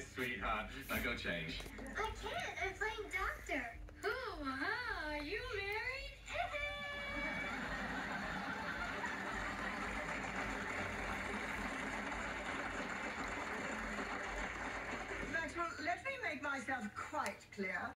sweetheart. Now go change. I can't. I'm playing doctor. Oh, wow. Are you married? Maxwell, let me make myself quite clear.